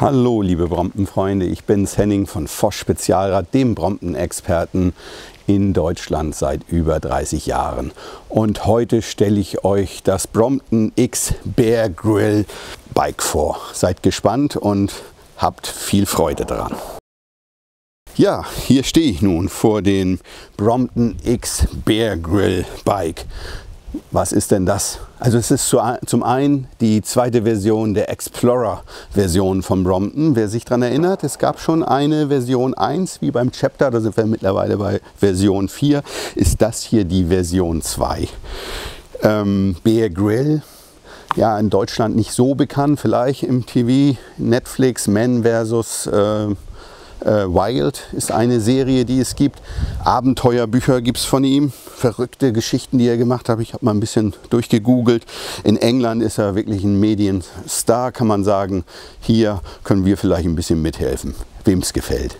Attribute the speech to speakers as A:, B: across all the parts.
A: Hallo liebe Brompton-Freunde, ich bin's Henning von Vosch Spezialrad, dem Brompton-Experten in Deutschland seit über 30 Jahren. Und heute stelle ich euch das Brompton X Bear Grill Bike vor. Seid gespannt und habt viel Freude daran. Ja, hier stehe ich nun vor dem Brompton X Bear Grill Bike. Was ist denn das? Also es ist zum einen die zweite Version der Explorer-Version von Brompton. Wer sich daran erinnert, es gab schon eine Version 1, wie beim Chapter, da sind wir mittlerweile bei Version 4, ist das hier die Version 2. Ähm, Bear Grill, ja in Deutschland nicht so bekannt, vielleicht im TV, Netflix, Man versus... Äh, äh, Wild ist eine Serie, die es gibt. Abenteuerbücher gibt es von ihm. Verrückte Geschichten, die er gemacht hat. Ich habe mal ein bisschen durchgegoogelt. In England ist er wirklich ein Medienstar, kann man sagen. Hier können wir vielleicht ein bisschen mithelfen, wem es gefällt.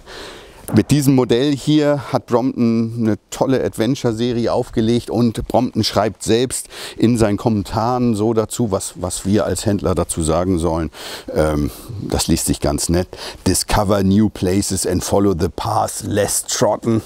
A: Mit diesem Modell hier hat Brompton eine tolle Adventure-Serie aufgelegt und Brompton schreibt selbst in seinen Kommentaren so dazu, was, was wir als Händler dazu sagen sollen. Ähm, das liest sich ganz nett. Discover new places and follow the path less trodden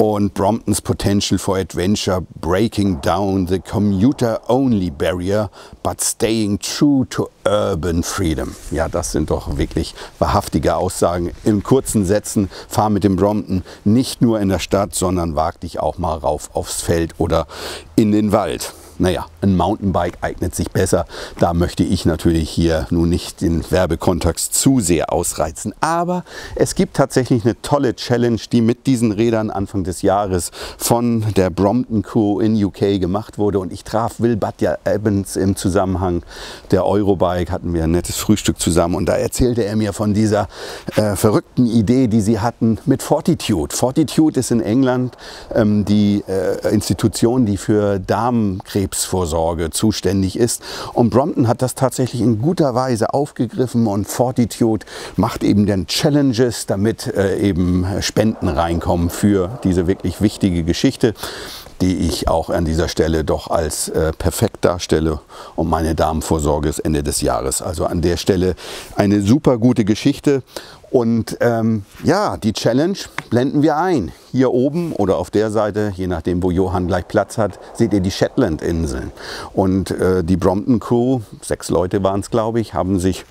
A: und Bromptons Potential for Adventure, breaking down the commuter-only barrier, but staying true to urban freedom. Ja, das sind doch wirklich wahrhaftige Aussagen. In kurzen Sätzen, fahr mit dem Brompton nicht nur in der Stadt, sondern wag dich auch mal rauf aufs Feld oder in den Wald. Naja, ein Mountainbike eignet sich besser. Da möchte ich natürlich hier nun nicht den Werbekontext zu sehr ausreizen. Aber es gibt tatsächlich eine tolle Challenge, die mit diesen Rädern Anfang des Jahres von der Brompton Crew in UK gemacht wurde. Und ich traf Will Badja Evans im Zusammenhang der Eurobike, hatten wir ein nettes Frühstück zusammen. Und da erzählte er mir von dieser äh, verrückten Idee, die sie hatten mit Fortitude. Fortitude ist in England ähm, die äh, Institution, die für Darmkrebs Krebsvorsorge zuständig ist. Und Brompton hat das tatsächlich in guter Weise aufgegriffen und Fortitude macht eben dann Challenges, damit äh, eben Spenden reinkommen für diese wirklich wichtige Geschichte die ich auch an dieser Stelle doch als äh, perfekt darstelle. Und meine Darmvorsorge ist Ende des Jahres. Also an der Stelle eine super gute Geschichte. Und ähm, ja, die Challenge blenden wir ein. Hier oben oder auf der Seite, je nachdem, wo Johann gleich Platz hat, seht ihr die Shetland-Inseln. Und äh, die Brompton Crew, sechs Leute waren es, glaube ich, haben sich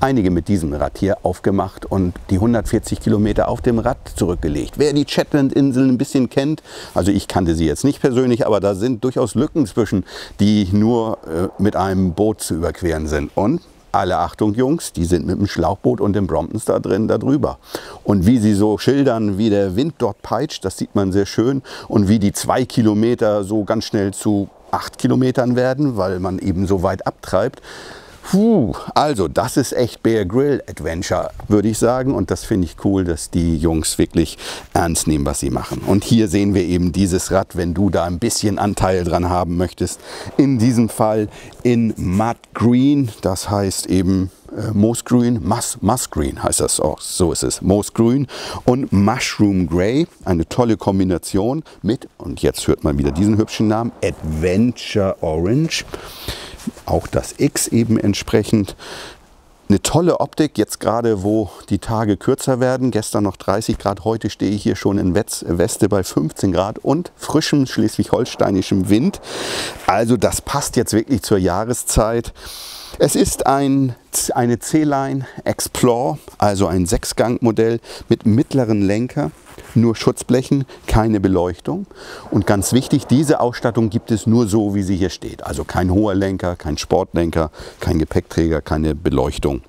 A: einige mit diesem Rad hier aufgemacht und die 140 Kilometer auf dem Rad zurückgelegt. Wer die Shetland-Inseln ein bisschen kennt, also ich kannte sie jetzt nicht persönlich, aber da sind durchaus Lücken zwischen, die nur äh, mit einem Boot zu überqueren sind. Und alle Achtung Jungs, die sind mit dem Schlauchboot und dem Bromptons da drin da drüber. Und wie sie so schildern, wie der Wind dort peitscht, das sieht man sehr schön. Und wie die zwei Kilometer so ganz schnell zu acht Kilometern werden, weil man eben so weit abtreibt. Puh, also das ist echt Bear Grill Adventure, würde ich sagen. Und das finde ich cool, dass die Jungs wirklich ernst nehmen, was sie machen. Und hier sehen wir eben dieses Rad, wenn du da ein bisschen Anteil dran haben möchtest. In diesem Fall in Mud Green, das heißt eben äh, Moosgrün, Mus Musgreen heißt das auch, so ist es, Moosgrün und Mushroom Grey, eine tolle Kombination mit, und jetzt hört man wieder diesen hübschen Namen, Adventure Orange auch das X eben entsprechend. Eine tolle Optik, jetzt gerade wo die Tage kürzer werden. Gestern noch 30 Grad, heute stehe ich hier schon in Weste bei 15 Grad und frischem schleswig-holsteinischem Wind. Also das passt jetzt wirklich zur Jahreszeit. Es ist ein, eine C-Line Explore, also ein Sechsgang-Modell mit mittleren Lenker nur Schutzblechen, keine Beleuchtung. Und ganz wichtig, diese Ausstattung gibt es nur so, wie sie hier steht. Also kein hoher Lenker, kein Sportlenker, kein Gepäckträger, keine Beleuchtung.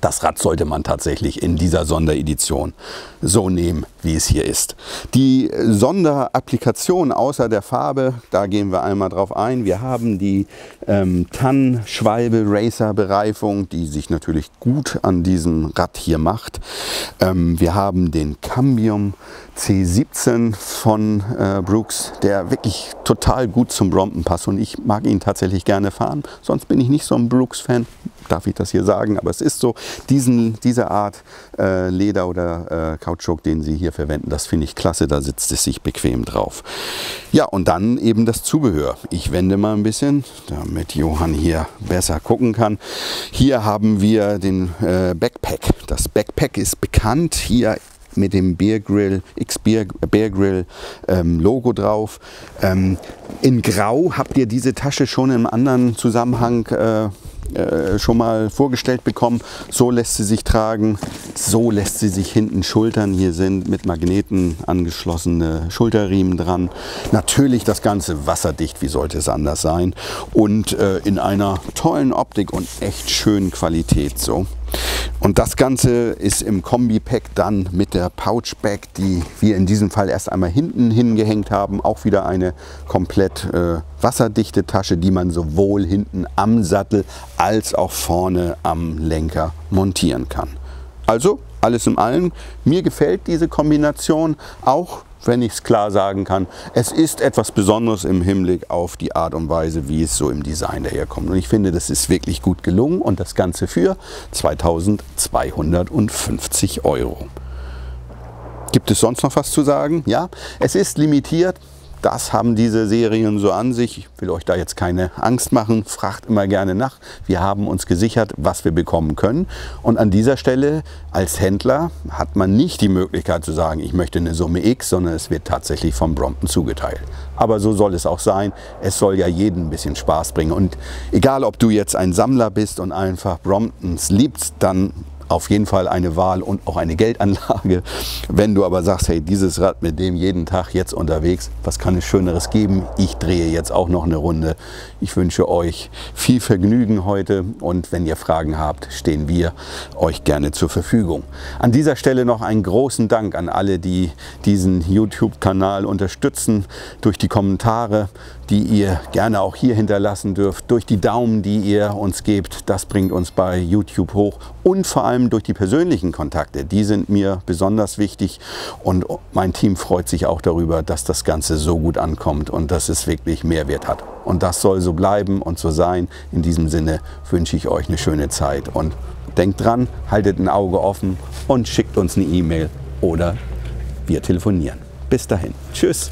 A: Das Rad sollte man tatsächlich in dieser Sonderedition so nehmen, wie es hier ist. Die Sonderapplikation außer der Farbe, da gehen wir einmal drauf ein. Wir haben die ähm, Tann-Schwalbe-Racer-Bereifung, die sich natürlich gut an diesem Rad hier macht. Ähm, wir haben den Cambium C17 von äh, Brooks, der wirklich total gut zum Brompton passt und ich mag ihn tatsächlich gerne fahren. Sonst bin ich nicht so ein Brooks-Fan, darf ich das hier sagen, aber es ist so, diesen, diese Art äh, Leder oder äh, Kautschuk, den Sie hier hier verwenden. Das finde ich klasse, da sitzt es sich bequem drauf. Ja, und dann eben das Zubehör. Ich wende mal ein bisschen, damit Johann hier besser gucken kann. Hier haben wir den äh, Backpack. Das Backpack ist bekannt. Hier mit dem Bear Grill, X Bear, Bear Grill ähm, Logo drauf. Ähm, in Grau habt ihr diese Tasche schon im anderen Zusammenhang äh, äh, schon mal vorgestellt bekommen. So lässt sie sich tragen, so lässt sie sich hinten schultern. Hier sind mit Magneten angeschlossene Schulterriemen dran. Natürlich das Ganze wasserdicht, wie sollte es anders sein. Und äh, in einer tollen Optik und echt schönen Qualität so. Und das Ganze ist im Kombi-Pack dann mit der Pouch-Bag, die wir in diesem Fall erst einmal hinten hingehängt haben. Auch wieder eine komplett äh, wasserdichte Tasche, die man sowohl hinten am Sattel als auch vorne am Lenker montieren kann. Also alles in allem, mir gefällt diese Kombination auch wenn ich es klar sagen kann. Es ist etwas Besonderes im Hinblick auf die Art und Weise, wie es so im Design daherkommt. Und ich finde, das ist wirklich gut gelungen und das Ganze für 2250 Euro. Gibt es sonst noch was zu sagen? Ja, es ist limitiert. Das haben diese Serien so an sich. Ich will euch da jetzt keine Angst machen. Fragt immer gerne nach. Wir haben uns gesichert, was wir bekommen können. Und an dieser Stelle als Händler hat man nicht die Möglichkeit zu sagen, ich möchte eine Summe X, sondern es wird tatsächlich vom Brompton zugeteilt. Aber so soll es auch sein. Es soll ja jeden ein bisschen Spaß bringen. Und egal, ob du jetzt ein Sammler bist und einfach Bromptons liebst, dann auf jeden Fall eine Wahl und auch eine Geldanlage. Wenn du aber sagst, hey, dieses Rad mit dem jeden Tag jetzt unterwegs, was kann es Schöneres geben? Ich drehe jetzt auch noch eine Runde. Ich wünsche euch viel Vergnügen heute und wenn ihr Fragen habt, stehen wir euch gerne zur Verfügung. An dieser Stelle noch einen großen Dank an alle, die diesen YouTube-Kanal unterstützen durch die Kommentare, die ihr gerne auch hier hinterlassen dürft, durch die Daumen, die ihr uns gebt. Das bringt uns bei YouTube hoch und vor allem durch die persönlichen Kontakte. Die sind mir besonders wichtig und mein Team freut sich auch darüber, dass das Ganze so gut ankommt und dass es wirklich Mehrwert hat. Und das soll so bleiben und so sein. In diesem Sinne wünsche ich euch eine schöne Zeit und denkt dran, haltet ein Auge offen und schickt uns eine E-Mail oder wir telefonieren. Bis dahin. Tschüss.